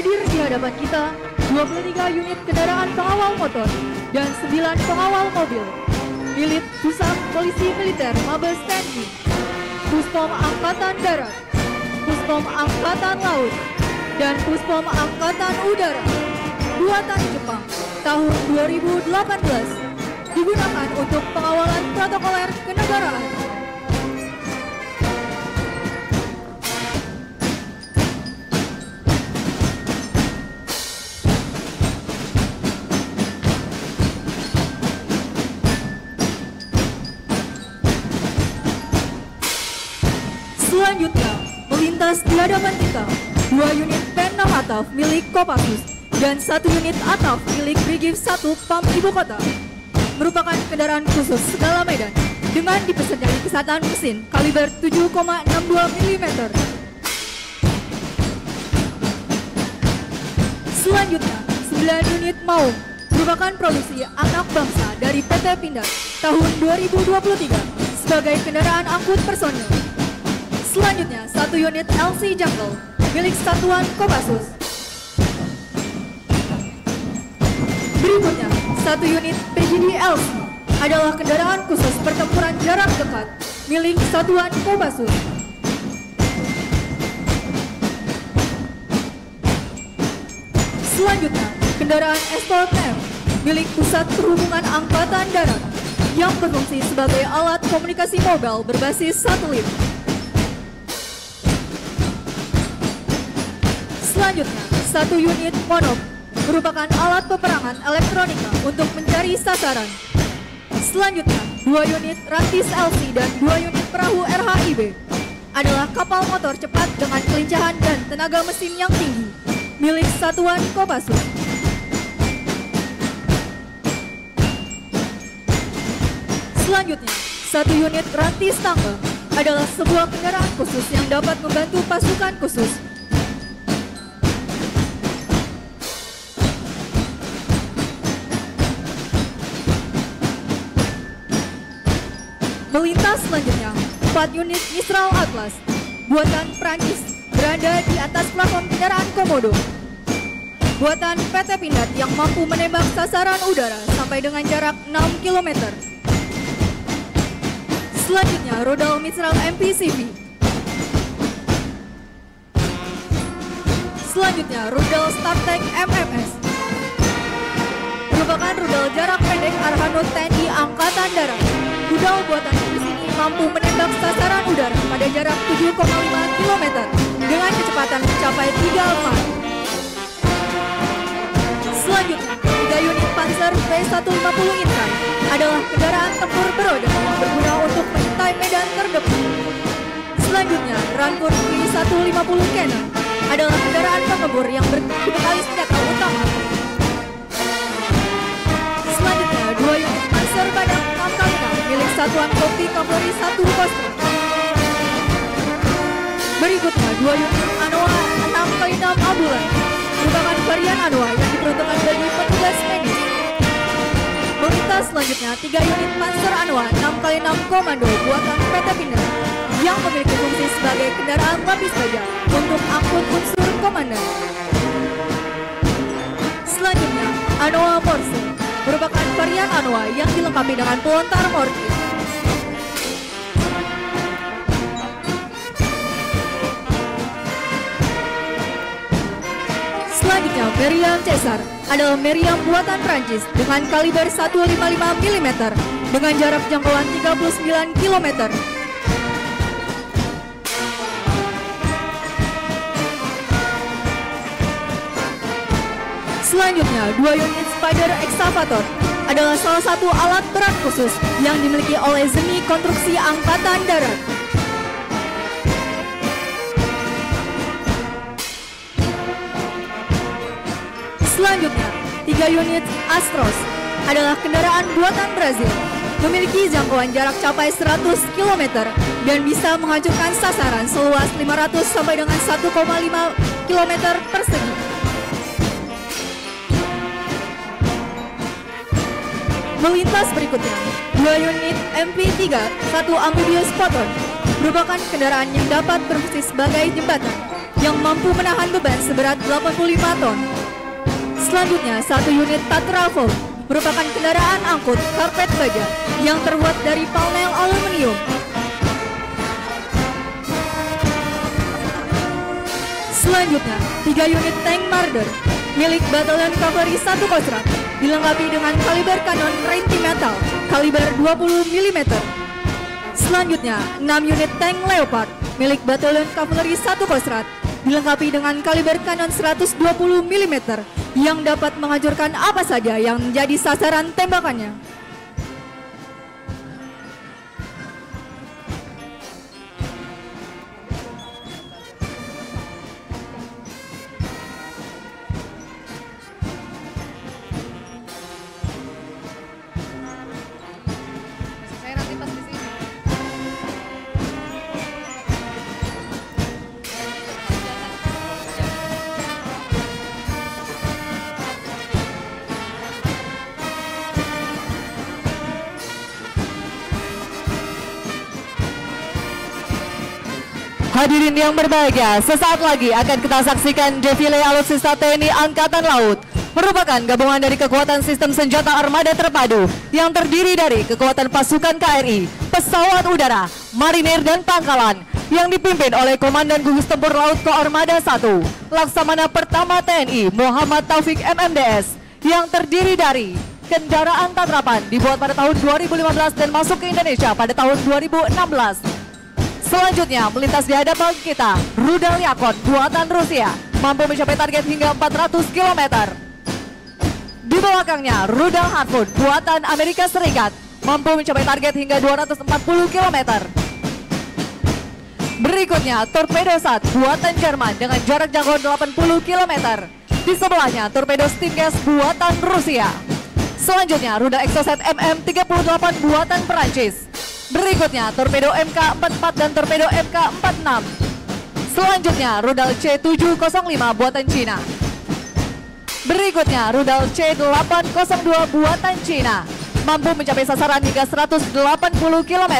Hadir di hadapan kita 23 unit kendaraan pengawal motor dan 9 pengawal mobil milik Pusat Polisi Militer Mabes TNI, Puspom Angkatan Darat, Puspom Angkatan Laut, dan Puspom Angkatan Udara buatan Jepang tahun 2018 digunakan untuk pengawalan protokoler kenegaraan. Di hadapan kita, dua unit P6 Ataf milik Kopassus dan satu unit Ataf milik Brigif 1 PAM Ibu Kota. Merupakan kendaraan khusus segala medan dengan dipesanjai kesehatan mesin kaliber 7,62 mm. Selanjutnya, 9 unit Maung merupakan produksi anak bangsa dari PT Pindad tahun 2023 sebagai kendaraan angkut personil. Selanjutnya, satu unit LC Jungle milik Satuan Kopassus. Berikutnya, satu unit PGD LC adalah kendaraan khusus pertempuran jarak dekat milik Satuan Kopassus. Selanjutnya, kendaraan Escort M milik Pusat Perhubungan Angkatan Darat yang berfungsi sebagai alat komunikasi mobile berbasis satelit. Selanjutnya, satu unit monop merupakan alat peperangan elektronika untuk mencari sasaran. Selanjutnya, dua unit Rantis LC dan dua unit perahu RHIB adalah kapal motor cepat dengan kelincahan dan tenaga mesin yang tinggi milik Satuan Kopassus. Selanjutnya, satu unit rantis tangga adalah sebuah kendaraan khusus yang dapat membantu pasukan khusus Melintas selanjutnya, 4 unit Mistral Atlas buatan Prancis berada di atas plafon kendaraan komodo. Buatan PT Pindad yang mampu menembak sasaran udara sampai dengan jarak 6 km. Selanjutnya, rudal Mistral MPCV. Selanjutnya, rudal StarTech MMS. Merupakan rudal jarak pendek Arhanud TNI Angkatan Darat. Rudal buatan Inggris ini mampu menembak sasaran udara pada jarak 7,5 km dengan kecepatan mencapai 3 Mach. Selanjutnya, 3 unit Panzer V150 Intai adalah kendaraan tempur beroda yang berguna untuk mengintai medan terdepan. Selanjutnya, Rampur V150 Cannon adalah kendaraan pengembur yang berbekali senjata utama. Satuan Kopi Kapolri 1 Kostro. Berikutnya, dua unit Anoa 6 kali 6 ambulans merupakan varian Anoa yang diperuntukkan bagi petugas medis. Melintas selanjutnya, tiga unit Panzer Anoa 6 kali 6 Komando buatan PT Pindad yang memiliki fungsi sebagai kendaraan lapis baja untuk angkut unsur komandan. Selanjutnya, Anoa Morse merupakan varian Anoa yang dilengkapi dengan pelontar mortir. Meriam Caesar adalah meriam buatan Prancis dengan kaliber 155 mm dengan jarak jangkauan 39 km. Selanjutnya, dua unit Spider Excavator adalah salah satu alat berat khusus yang dimiliki oleh Zeni Konstruksi Angkatan Darat. Selanjutnya, tiga unit Astros adalah kendaraan buatan Brazil memiliki jangkauan jarak capai 100 km dan bisa menghancurkan sasaran seluas 500 sampai dengan 1,5 km persegi. Melintas berikutnya, dua unit MP3, satu amphibious Photon, merupakan kendaraan yang dapat berfungsi sebagai jembatan yang mampu menahan beban seberat 85 ton. Selanjutnya, satu unit Tatra Volt merupakan kendaraan angkut karpet baja yang terbuat dari panel aluminium. Selanjutnya, tiga unit tank Marder milik Batalion Cavalry 1 Kostrat dilengkapi dengan kaliber kanon Renti Metal kaliber 20 mm. Selanjutnya, 6 unit tank Leopard milik Batalion Cavalry 1 Kostrat dilengkapi dengan kaliber kanon 120 mm yang dapat menghancurkan apa saja yang menjadi sasaran tembakannya. Hadirin yang berbahagia, sesaat lagi akan kita saksikan defile alutsista TNI Angkatan Laut. Merupakan gabungan dari kekuatan sistem senjata armada terpadu yang terdiri dari kekuatan pasukan KRI, pesawat udara, marinir dan pangkalan yang dipimpin oleh Komandan Gugus Tempur Laut Koarmada 1, Laksamana Pertama TNI Muhammad Taufik MMDS yang terdiri dari kendaraan tatrapan dibuat pada tahun 2015 dan masuk ke Indonesia pada tahun 2016 Selanjutnya melintas di hadapan kita rudal Yakon buatan Rusia mampu mencapai target hingga 400 km. Di belakangnya rudal Harpoon buatan Amerika Serikat mampu mencapai target hingga 240 km. Berikutnya torpedo SAT buatan Jerman dengan jarak jangkau 80 km. Di sebelahnya torpedo Stingas buatan Rusia. Selanjutnya rudal Exocet MM38 buatan Perancis. Berikutnya torpedo MK44 dan torpedo MK46. Selanjutnya rudal C705 buatan Cina. Berikutnya rudal C802 buatan Cina mampu mencapai sasaran hingga 180 km.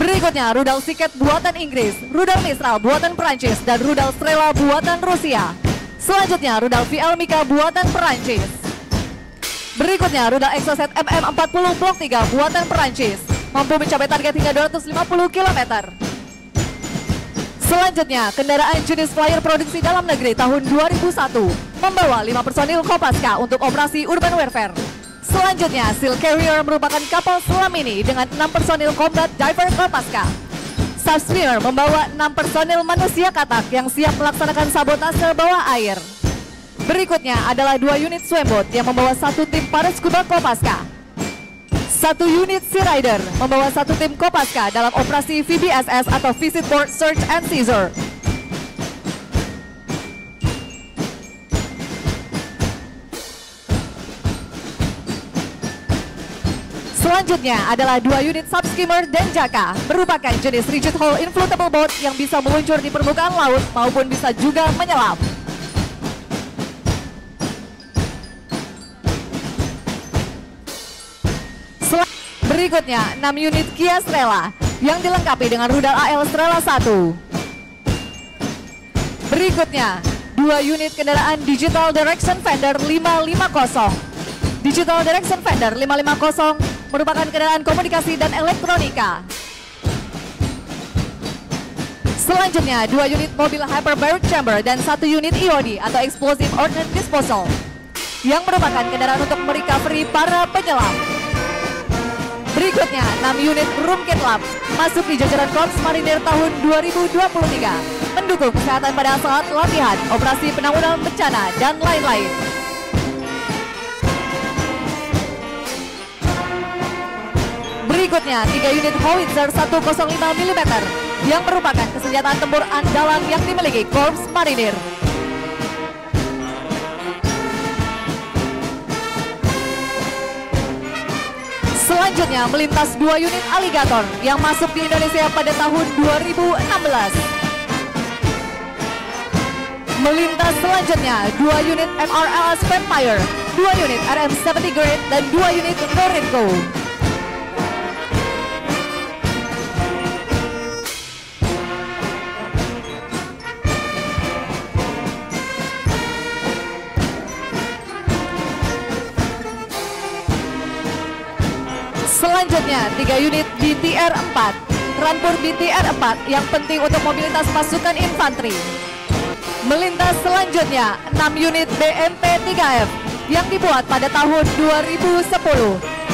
Berikutnya rudal Siket buatan Inggris, rudal Mistral buatan Perancis dan rudal Strela buatan Rusia. Selanjutnya rudal VL Mika buatan Perancis. Berikutnya rudal Exocet MM40 Blok 3 buatan Perancis mampu mencapai target hingga 250 km. Selanjutnya, kendaraan jenis flyer produksi dalam negeri tahun 2001 membawa 5 personil Kopaska untuk operasi urban warfare. Selanjutnya, Seal Carrier merupakan kapal selam ini dengan 6 personil combat diver Kopaska. Submariner membawa 6 personil manusia katak yang siap melaksanakan sabotase bawah air. Berikutnya adalah dua unit swimboat yang membawa satu tim para scuba Kopaska satu unit Sea Rider membawa satu tim Kopaska dalam operasi VBSS atau Visit Port Search and Seizure. Selanjutnya adalah dua unit subskimmer dan jaka merupakan jenis rigid hull inflatable boat yang bisa meluncur di permukaan laut maupun bisa juga menyelam. Berikutnya, 6 unit Kia Strela yang dilengkapi dengan rudal AL Strela 1. Berikutnya, 2 unit kendaraan Digital Direction Fender 550. Digital Direction Fender 550 merupakan kendaraan komunikasi dan elektronika. Selanjutnya, dua unit mobil Hyperbaric Chamber dan satu unit EOD atau Explosive Ordnance Disposal yang merupakan kendaraan untuk merecovery para penyelam. Berikutnya, 6 unit Roomkit Lab masuk di jajaran Korps Marinir tahun 2023 mendukung kesehatan pada saat latihan, operasi penanggulangan bencana, dan lain-lain. Berikutnya, 3 unit Howitzer 105 mm yang merupakan kesenjataan tempur andalan yang dimiliki Korps Marinir. Selanjutnya melintas dua unit aligator yang masuk di Indonesia pada tahun 2016. Melintas selanjutnya dua unit MRLS Vampire, dua unit RM70 Grade, dan dua unit Norinco. Selanjutnya, 3 unit BTR 4. Rampur BTR 4 yang penting untuk mobilitas pasukan infanteri. Melintas selanjutnya, 6 unit BMP 3F yang dibuat pada tahun 2010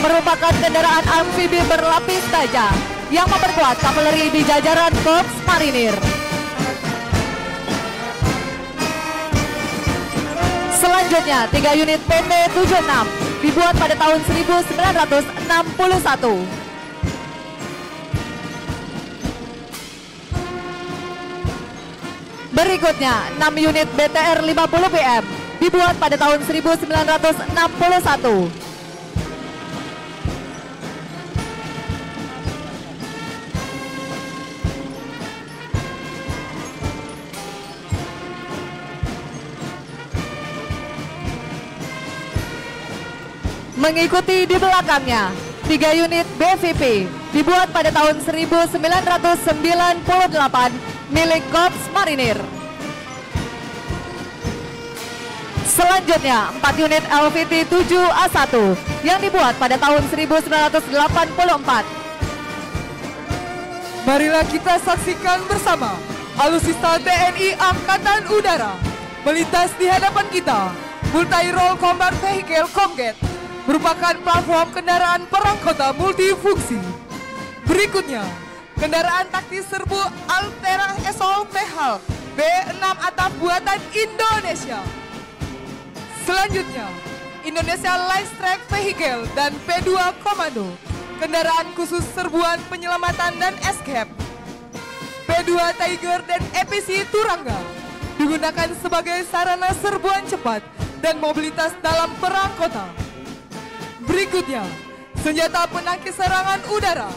merupakan kendaraan amfibi berlapis baja yang memperkuat kavaleri di jajaran Korps Marinir. Selanjutnya, 3 unit PT 76 dibuat pada tahun 1961. Berikutnya, 6 unit BTR 50 PM dibuat pada tahun 1961. Mengikuti di belakangnya, 3 unit BVP dibuat pada tahun 1998 milik Korps Marinir. Selanjutnya, 4 unit LVT 7A1 yang dibuat pada tahun 1984. Marilah kita saksikan bersama alutsista TNI Angkatan Udara melintas di hadapan kita. Multi Role Combat Vehicle Comget merupakan platform kendaraan perang kota multifungsi. Berikutnya, kendaraan taktis serbu Altera Assault Tehal B6 atap buatan Indonesia. Selanjutnya, Indonesia Light Strike Vehicle dan P2 Komando, kendaraan khusus serbuan penyelamatan dan escape. P2 Tiger dan EPC Turangga digunakan sebagai sarana serbuan cepat dan mobilitas dalam perang kota. Berikutnya, senjata penangkis serangan udara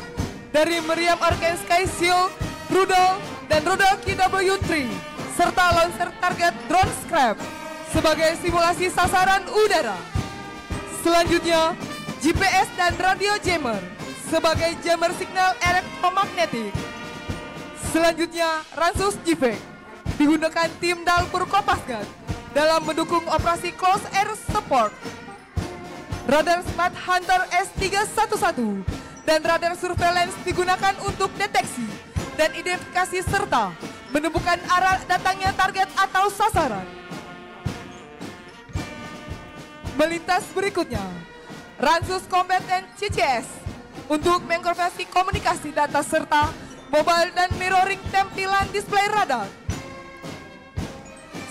dari Meriam Arken Sky Shield, Rudol, dan Rudol KW-3 serta launcher target drone scrap sebagai simulasi sasaran udara. Selanjutnya, GPS dan radio jammer sebagai jammer signal elektromagnetik. Selanjutnya, Ransus JVEC digunakan tim Dalpur Kopasgat dalam mendukung operasi close air support radar Smart Hunter S311 dan radar surveillance digunakan untuk deteksi dan identifikasi serta menemukan arah datangnya target atau sasaran. Melintas berikutnya, Ransus Combatant CCS untuk mengkonversi komunikasi data serta mobile dan mirroring tampilan display radar.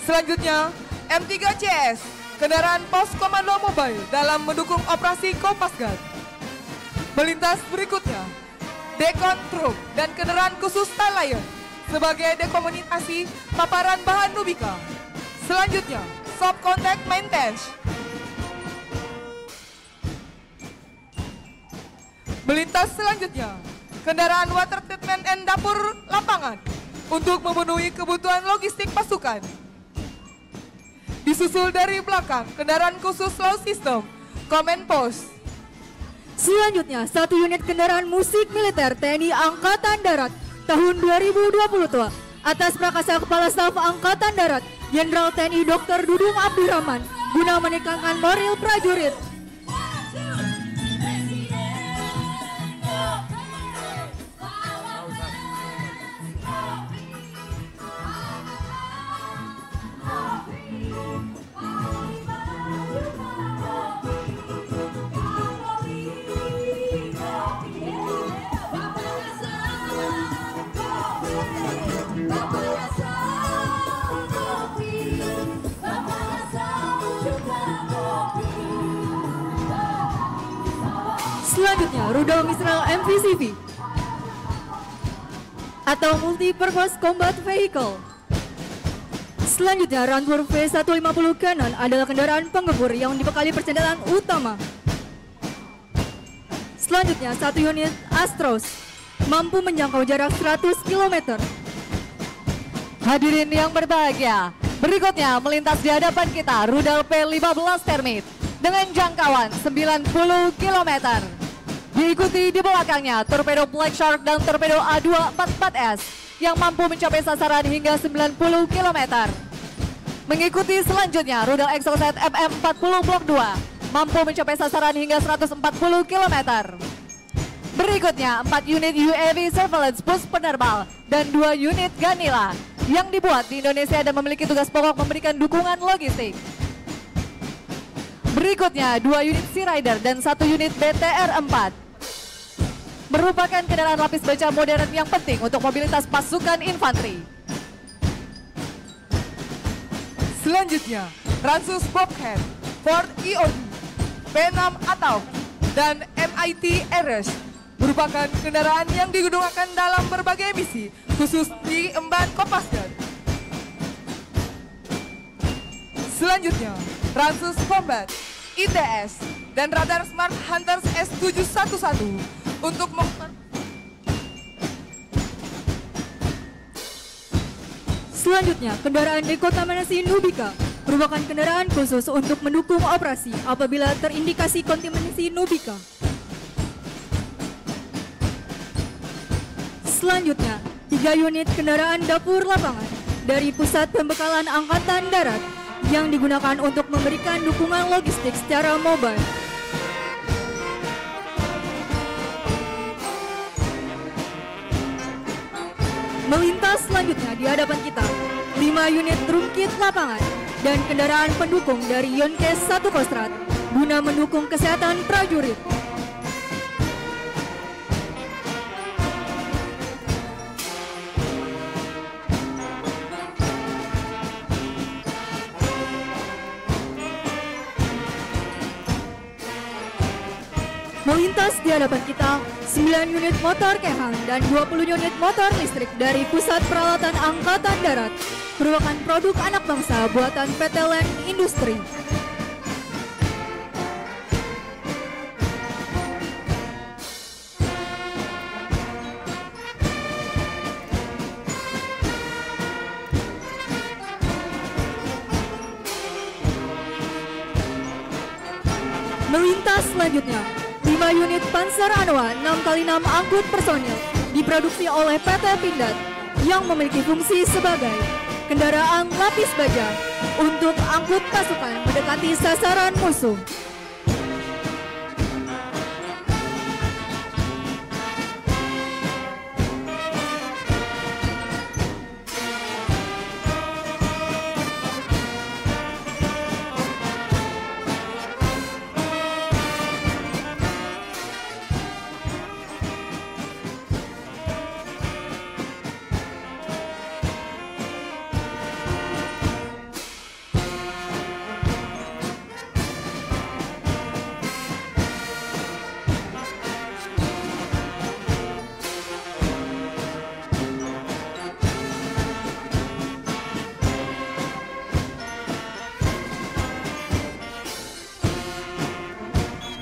Selanjutnya, M3CS kendaraan pos komando mobile dalam mendukung operasi Kopasgat. Melintas berikutnya, Dekon Truk dan kendaraan khusus Talayan sebagai dekomunikasi paparan bahan Nubika. Selanjutnya, Soft Contact Maintenance. Melintas selanjutnya, kendaraan water treatment and dapur lapangan untuk memenuhi kebutuhan logistik pasukan. Disusul dari belakang kendaraan khusus Laut System, Command Post. Selanjutnya, satu unit kendaraan musik militer TNI Angkatan Darat tahun 2022 atas prakasa Kepala Staf Angkatan Darat Jenderal TNI Dr. Dudung Abdurrahman guna meningkatkan moral prajurit MVCV atau Multi Purpose Combat Vehicle. Selanjutnya, Ranpur V150 Cannon adalah kendaraan pengebur yang dibekali persenjataan utama. Selanjutnya, satu unit Astros mampu menjangkau jarak 100 km. Hadirin yang berbahagia, berikutnya melintas di hadapan kita rudal P15 Termit dengan jangkauan 90 km. Diikuti di belakangnya torpedo Black Shark dan torpedo A244S yang mampu mencapai sasaran hingga 90 km. Mengikuti selanjutnya rudal Exocet FM40 Blok 2 mampu mencapai sasaran hingga 140 km. Berikutnya 4 unit UAV Surveillance Bus Penerbal dan 2 unit Ganila yang dibuat di Indonesia dan memiliki tugas pokok memberikan dukungan logistik. Berikutnya 2 unit Sea Rider dan 1 unit BTR-4 merupakan kendaraan lapis baja modern yang penting untuk mobilitas pasukan infanteri. Selanjutnya, Ransus Bobcat, Ford EOD, P6 atau dan MIT RS merupakan kendaraan yang digunakan dalam berbagai misi, khusus di emban Kopasgat. Selanjutnya, Ransus Combat, ITS, dan Radar Smart Hunters S711 untuk mem- Selanjutnya, kendaraan dekontaminasi Nubika merupakan kendaraan khusus untuk mendukung operasi apabila terindikasi kontaminasi Nubika. Selanjutnya, tiga unit kendaraan dapur lapangan dari Pusat Pembekalan Angkatan Darat yang digunakan untuk memberikan dukungan logistik secara mobile. Melintas selanjutnya di hadapan kita, 5 unit drum kit lapangan dan kendaraan pendukung dari Yonkes 1 Kostrad guna mendukung kesehatan prajurit. Melintas di hadapan kita 9 unit motor Kehang dan 20 unit motor listrik dari Pusat Peralatan Angkatan Darat merupakan produk anak bangsa buatan PT Land Industri. Melintas selanjutnya, 5 unit Panzer Anoa 6x6 angkut personil diproduksi oleh PT Pindad yang memiliki fungsi sebagai kendaraan lapis baja untuk angkut pasukan mendekati sasaran musuh.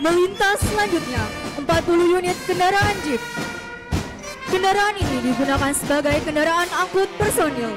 Melintas selanjutnya, 40 unit kendaraan Jeep. Kendaraan ini digunakan sebagai kendaraan angkut personil.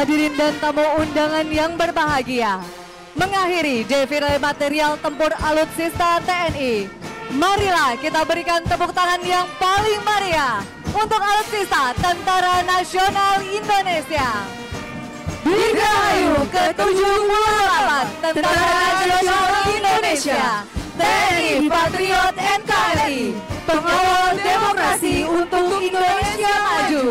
Hadirin dan tamu undangan yang berbahagia, mengakhiri defile material tempur alutsista TNI. Marilah kita berikan tepuk tangan yang paling meriah untuk alutsista Tentara Nasional Indonesia. Dirgahayu ke-78 Tentara Nasional Indonesia TNI Patriot NKRI Pengawal Demokrasi untuk Indonesia Maju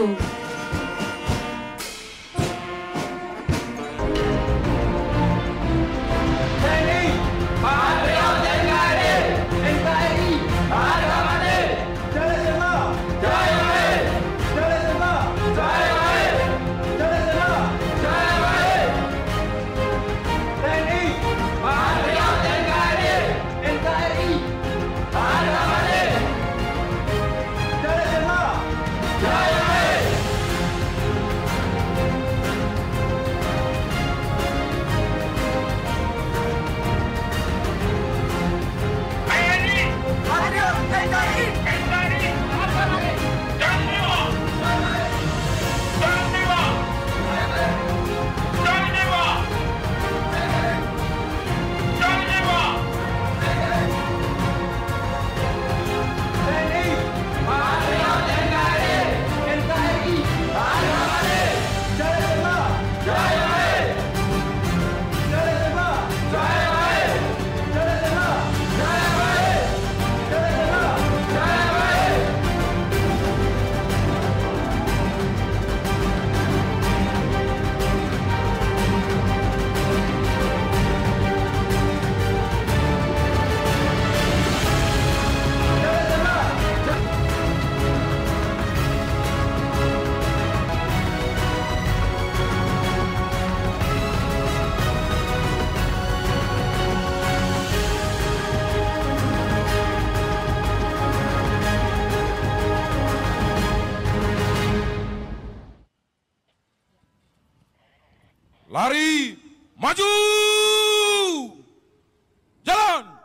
Lari, maju, jalan.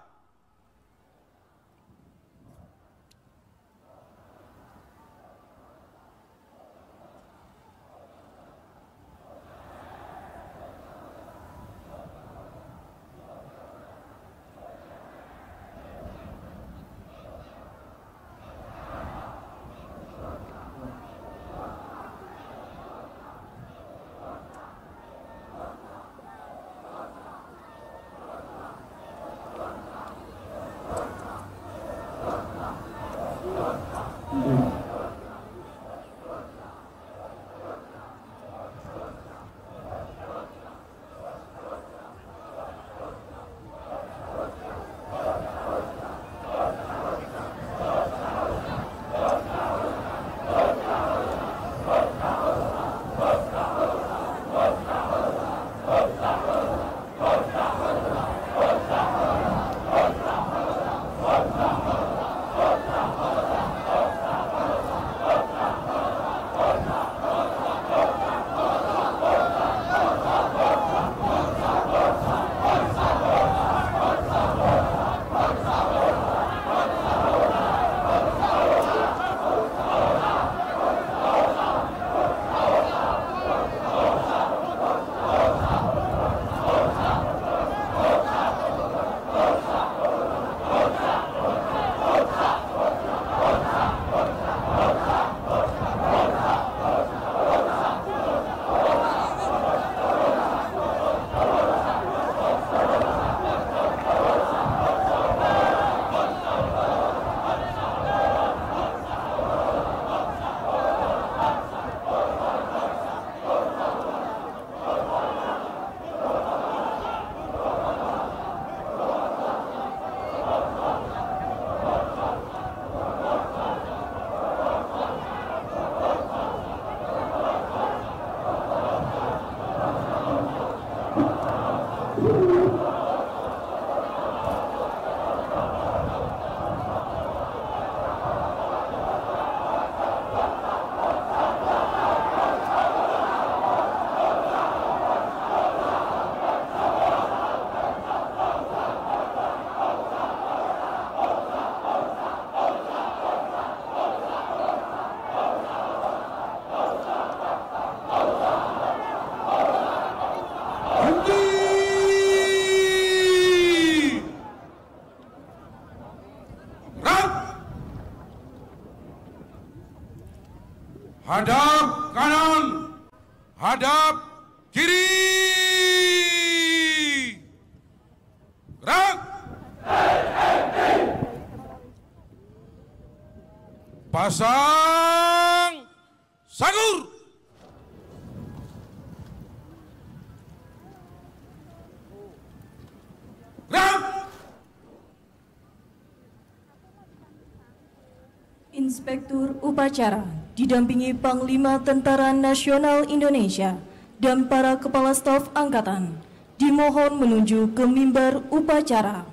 Inspektur Upacara didampingi Panglima Tentara Nasional Indonesia dan para Kepala Staf Angkatan dimohon menuju ke mimbar upacara.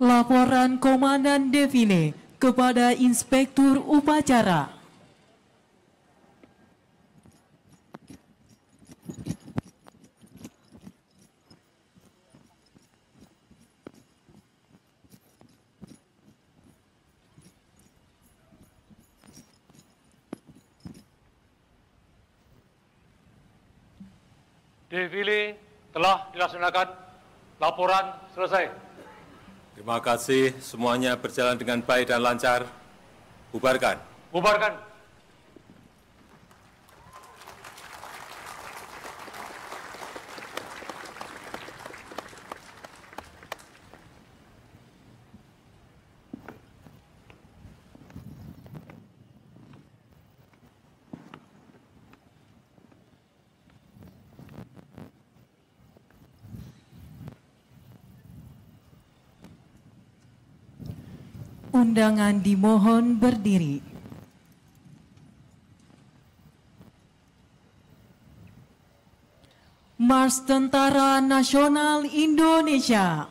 Laporan Komandan Defile kepada Inspektur Upacara. Defile telah dilaksanakan. Laporan selesai. Terima kasih semuanya berjalan dengan baik dan lancar. Bubarkan. Bubarkan. Undangan dimohon berdiri. Mars Tentara Nasional Indonesia.